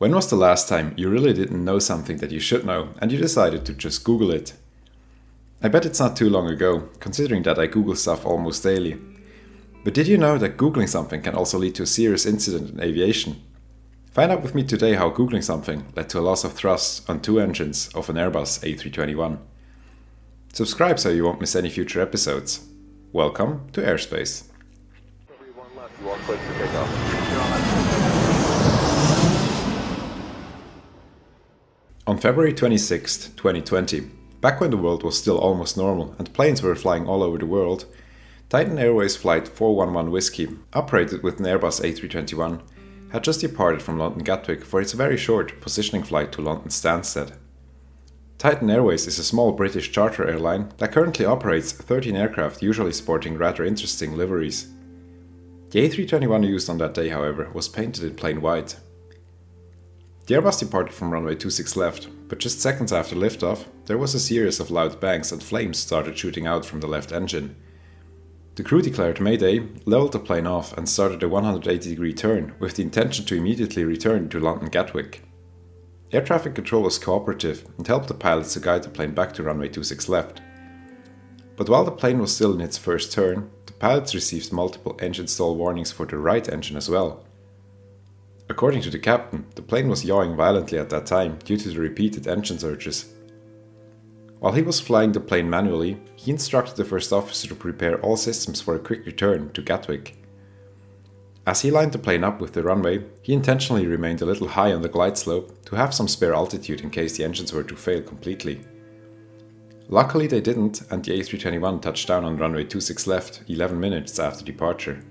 When was the last time you really didn't know something that you should know and you decided to just Google it? I bet it's not too long ago, considering that I Google stuff almost daily. But did you know that Googling something can also lead to a serious incident in aviation? Find out with me today how Googling something led to a loss of thrust on two engines of an Airbus A321. Subscribe so you won't miss any future episodes. Welcome to Airspace. On February 26, 2020, back when the world was still almost normal and planes were flying all over the world, Titan Airways Flight 411 Whiskey, operated with an Airbus A321, had just departed from London Gatwick for its very short positioning flight to London Stansted. Titan Airways is a small British charter airline that currently operates 13 aircraft usually sporting rather interesting liveries. The A321 used on that day, however, was painted in plain white. The Airbus departed from runway 26 left, but just seconds after liftoff, there was a series of loud bangs and flames started shooting out from the left engine. The crew declared Mayday, leveled the plane off, and started a 180 degree turn with the intention to immediately return to London Gatwick. Air traffic control was cooperative and helped the pilots to guide the plane back to runway 26 left. But while the plane was still in its first turn, the pilots received multiple engine stall warnings for the right engine as well. According to the captain, the plane was yawing violently at that time due to the repeated engine surges. While he was flying the plane manually, he instructed the first officer to prepare all systems for a quick return to Gatwick. As he lined the plane up with the runway, he intentionally remained a little high on the glide slope to have some spare altitude in case the engines were to fail completely. Luckily they didn't and the A321 touched down on runway 26 left 11 minutes after departure.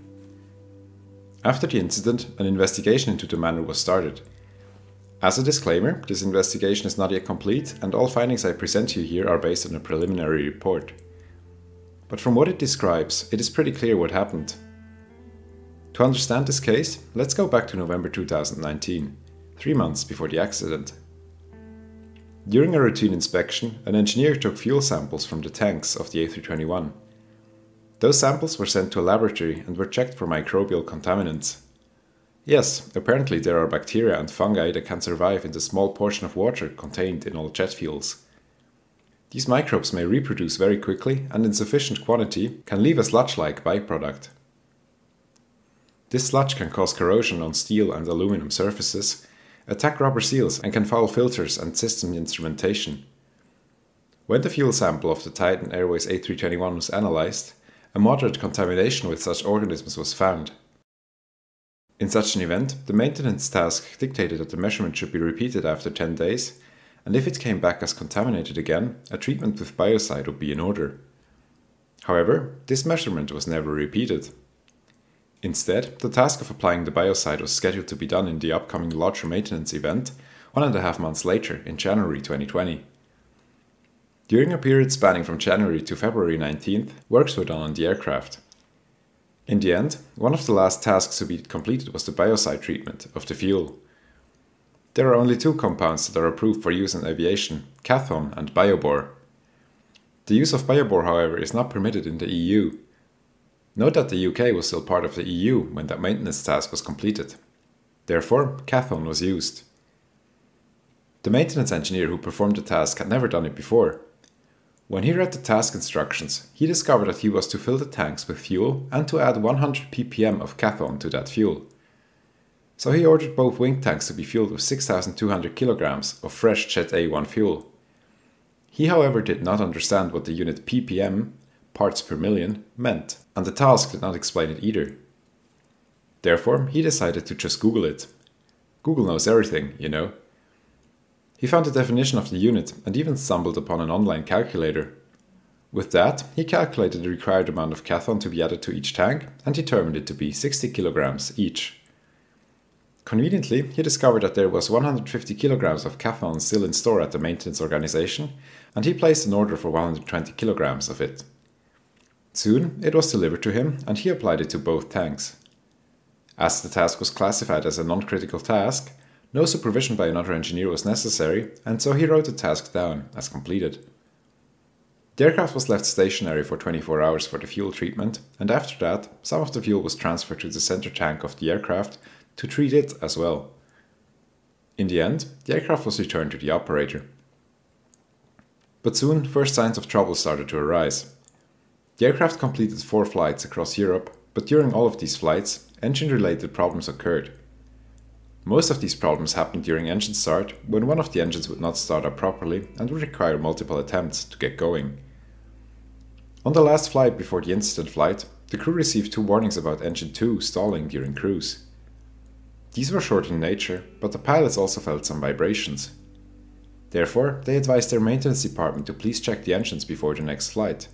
After the incident, an investigation into the matter was started. As a disclaimer, this investigation is not yet complete and all findings I present to you here are based on a preliminary report. But from what it describes, it is pretty clear what happened. To understand this case, let's go back to November 2019, three months before the accident. During a routine inspection, an engineer took fuel samples from the tanks of the A321 those samples were sent to a laboratory and were checked for microbial contaminants. Yes, apparently there are bacteria and fungi that can survive in the small portion of water contained in all jet fuels. These microbes may reproduce very quickly and in sufficient quantity can leave a sludge-like byproduct. This sludge can cause corrosion on steel and aluminum surfaces, attack rubber seals and can foul filters and system instrumentation. When the fuel sample of the Titan Airways A321 was analyzed, a moderate contamination with such organisms was found. In such an event, the maintenance task dictated that the measurement should be repeated after 10 days, and if it came back as contaminated again, a treatment with biocide would be in order. However, this measurement was never repeated. Instead, the task of applying the biocide was scheduled to be done in the upcoming larger maintenance event one and a half months later in January 2020. During a period spanning from January to February 19th, works were done on the aircraft. In the end, one of the last tasks to be completed was the biocide treatment of the fuel. There are only two compounds that are approved for use in aviation, Kathon and Biobor. The use of Biobor, however, is not permitted in the EU. Note that the UK was still part of the EU when that maintenance task was completed. Therefore, Kathon was used. The maintenance engineer who performed the task had never done it before, when he read the task instructions, he discovered that he was to fill the tanks with fuel and to add 100 ppm of Kathon to that fuel. So he ordered both wing tanks to be fueled with 6200 kilograms of fresh Jet A1 fuel. He however did not understand what the unit ppm, parts per million, meant, and the task did not explain it either. Therefore, he decided to just Google it. Google knows everything, you know. He found the definition of the unit and even stumbled upon an online calculator. With that, he calculated the required amount of Kathon to be added to each tank and determined it to be 60 kilograms each. Conveniently, he discovered that there was 150 kilograms of Kathon still in store at the maintenance organization, and he placed an order for 120 kilograms of it. Soon, it was delivered to him, and he applied it to both tanks. As the task was classified as a non-critical task, no supervision by another engineer was necessary, and so he wrote the task down as completed. The aircraft was left stationary for 24 hours for the fuel treatment, and after that, some of the fuel was transferred to the center tank of the aircraft to treat it as well. In the end, the aircraft was returned to the operator. But soon, first signs of trouble started to arise. The aircraft completed four flights across Europe, but during all of these flights, engine related problems occurred. Most of these problems happened during engine start, when one of the engines would not start up properly and would require multiple attempts to get going. On the last flight before the incident flight, the crew received two warnings about engine 2 stalling during cruise. These were short in nature, but the pilots also felt some vibrations. Therefore, they advised their maintenance department to please check the engines before the next flight.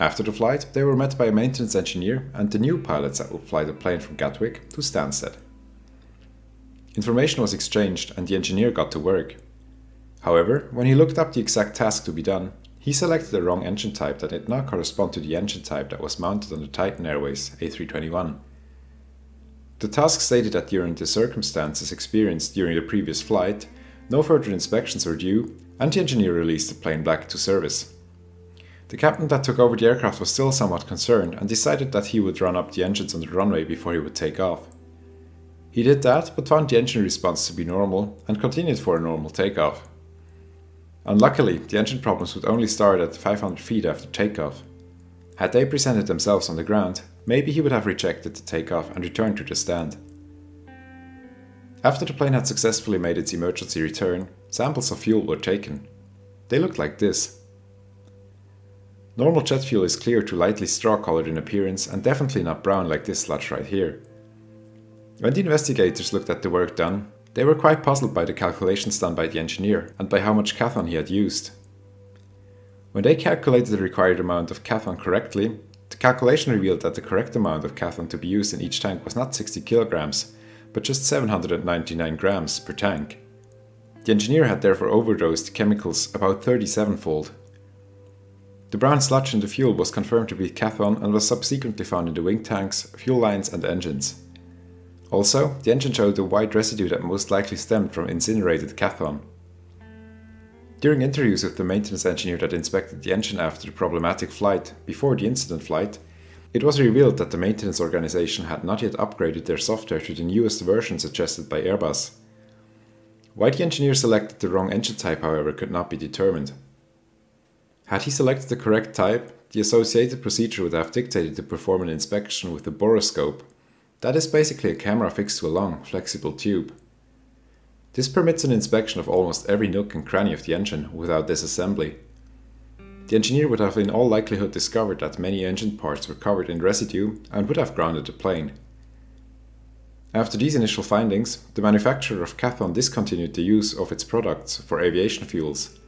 After the flight, they were met by a maintenance engineer and the new pilots that would fly the plane from Gatwick to Stansted. Information was exchanged and the engineer got to work. However, when he looked up the exact task to be done, he selected the wrong engine type that did not correspond to the engine type that was mounted on the Titan Airways A321. The task stated that during the circumstances experienced during the previous flight, no further inspections were due, and the engineer released the plane back to service. The captain that took over the aircraft was still somewhat concerned and decided that he would run up the engines on the runway before he would take off. He did that, but found the engine response to be normal and continued for a normal takeoff. Unluckily, the engine problems would only start at 500 feet after takeoff. Had they presented themselves on the ground, maybe he would have rejected the takeoff and returned to the stand. After the plane had successfully made its emergency return, samples of fuel were taken. They looked like this. Normal jet fuel is clear to lightly straw-colored in appearance and definitely not brown like this sludge right here. When the investigators looked at the work done, they were quite puzzled by the calculations done by the engineer and by how much Kathon he had used. When they calculated the required amount of Kathon correctly, the calculation revealed that the correct amount of Kathon to be used in each tank was not 60 kilograms, but just 799 grams per tank. The engineer had therefore overdosed chemicals about 37 fold the brown sludge in the fuel was confirmed to be Kathon and was subsequently found in the wing tanks, fuel lines and engines. Also, the engine showed a white residue that most likely stemmed from incinerated Kathon. During interviews with the maintenance engineer that inspected the engine after the problematic flight, before the incident flight, it was revealed that the maintenance organization had not yet upgraded their software to the newest version suggested by Airbus. Why the engineer selected the wrong engine type, however, could not be determined. Had he selected the correct type, the associated procedure would have dictated to perform an inspection with the borescope. That is basically a camera fixed to a long, flexible tube. This permits an inspection of almost every nook and cranny of the engine without disassembly. The engineer would have in all likelihood discovered that many engine parts were covered in residue and would have grounded the plane. After these initial findings, the manufacturer of Kathon discontinued the use of its products for aviation fuels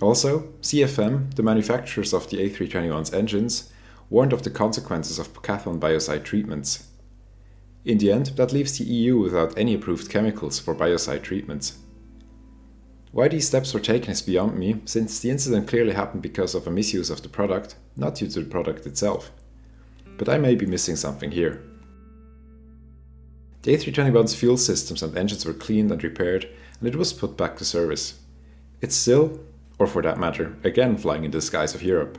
also, CFM, the manufacturers of the A321's engines, warned of the consequences of Kathon biocide treatments. In the end, that leaves the EU without any approved chemicals for biocide treatments. Why these steps were taken is beyond me, since the incident clearly happened because of a misuse of the product, not due to the product itself. But I may be missing something here. The A321's fuel systems and engines were cleaned and repaired, and it was put back to service. It's still, or for that matter, again flying in the skies of Europe,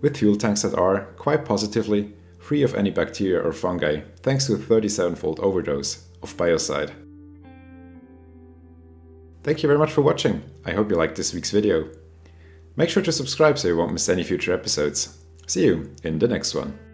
with fuel tanks that are, quite positively, free of any bacteria or fungi thanks to a 37-fold overdose of biocide. Thank you very much for watching, I hope you liked this week's video. Make sure to subscribe so you won't miss any future episodes. See you in the next one.